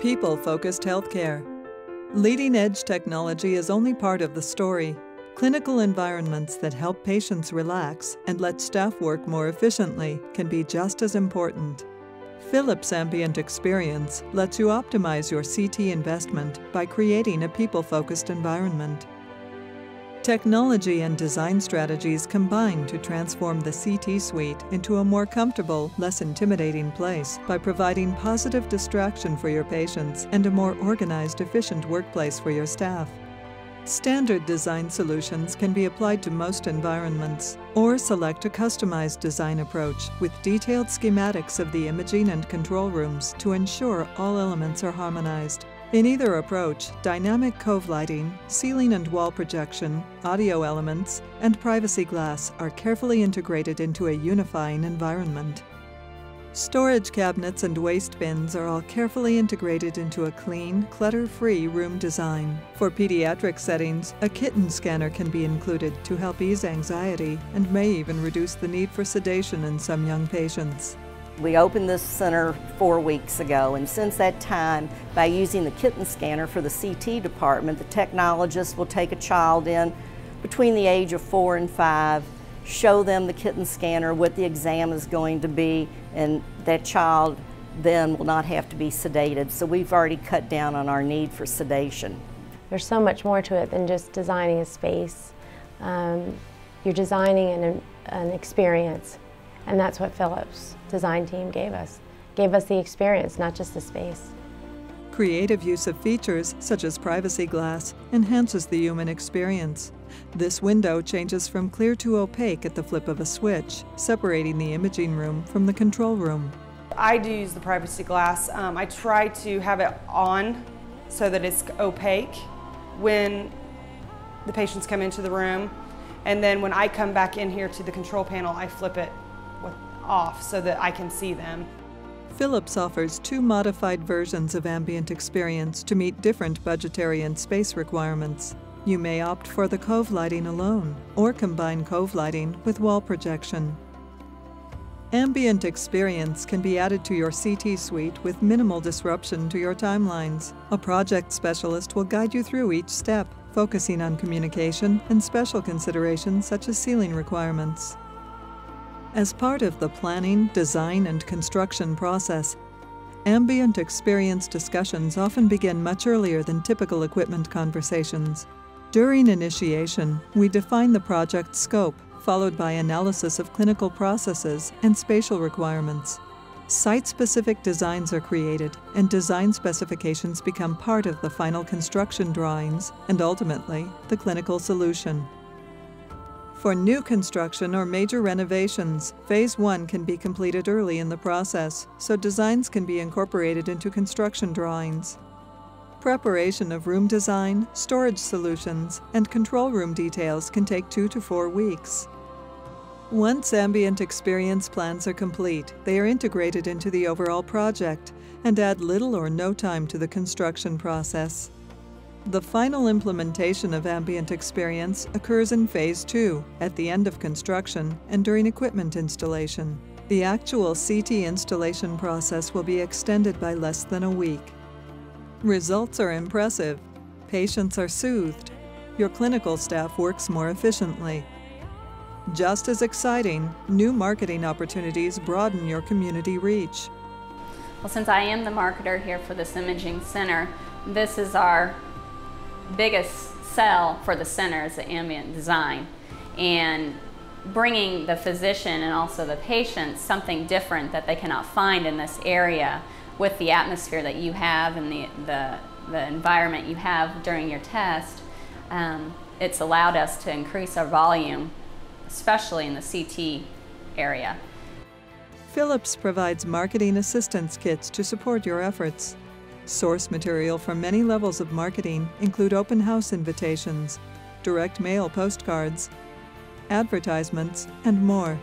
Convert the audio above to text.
People focused healthcare. Leading edge technology is only part of the story. Clinical environments that help patients relax and let staff work more efficiently can be just as important. Philips Ambient Experience lets you optimize your CT investment by creating a people focused environment. Technology and design strategies combine to transform the CT suite into a more comfortable, less intimidating place by providing positive distraction for your patients and a more organized, efficient workplace for your staff. Standard design solutions can be applied to most environments, or select a customized design approach with detailed schematics of the imaging and control rooms to ensure all elements are harmonized. In either approach, dynamic cove lighting, ceiling and wall projection, audio elements, and privacy glass are carefully integrated into a unifying environment. Storage cabinets and waste bins are all carefully integrated into a clean, clutter-free room design. For pediatric settings, a kitten scanner can be included to help ease anxiety and may even reduce the need for sedation in some young patients. We opened this center four weeks ago, and since that time, by using the kitten scanner for the CT department, the technologist will take a child in between the age of four and five, show them the kitten scanner, what the exam is going to be, and that child then will not have to be sedated. So we've already cut down on our need for sedation. There's so much more to it than just designing a space. Um, you're designing an, an experience and that's what Philips design team gave us. Gave us the experience, not just the space. Creative use of features, such as privacy glass, enhances the human experience. This window changes from clear to opaque at the flip of a switch, separating the imaging room from the control room. I do use the privacy glass. Um, I try to have it on so that it's opaque when the patients come into the room. And then when I come back in here to the control panel, I flip it off so that I can see them. Philips offers two modified versions of Ambient Experience to meet different budgetary and space requirements. You may opt for the cove lighting alone, or combine cove lighting with wall projection. Ambient Experience can be added to your CT suite with minimal disruption to your timelines. A project specialist will guide you through each step, focusing on communication and special considerations such as ceiling requirements. As part of the planning, design, and construction process, ambient experience discussions often begin much earlier than typical equipment conversations. During initiation, we define the project scope, followed by analysis of clinical processes and spatial requirements. Site-specific designs are created, and design specifications become part of the final construction drawings and ultimately the clinical solution. For new construction or major renovations, Phase 1 can be completed early in the process, so designs can be incorporated into construction drawings. Preparation of room design, storage solutions, and control room details can take two to four weeks. Once ambient experience plans are complete, they are integrated into the overall project and add little or no time to the construction process. The final implementation of ambient experience occurs in Phase 2, at the end of construction and during equipment installation. The actual CT installation process will be extended by less than a week. Results are impressive. Patients are soothed. Your clinical staff works more efficiently. Just as exciting, new marketing opportunities broaden your community reach. Well, since I am the marketer here for this imaging center, this is our biggest sell for the center is the ambient design and bringing the physician and also the patient something different that they cannot find in this area with the atmosphere that you have and the, the, the environment you have during your test, um, it's allowed us to increase our volume, especially in the CT area. Philips provides marketing assistance kits to support your efforts. Source material from many levels of marketing include open house invitations, direct mail postcards, advertisements, and more.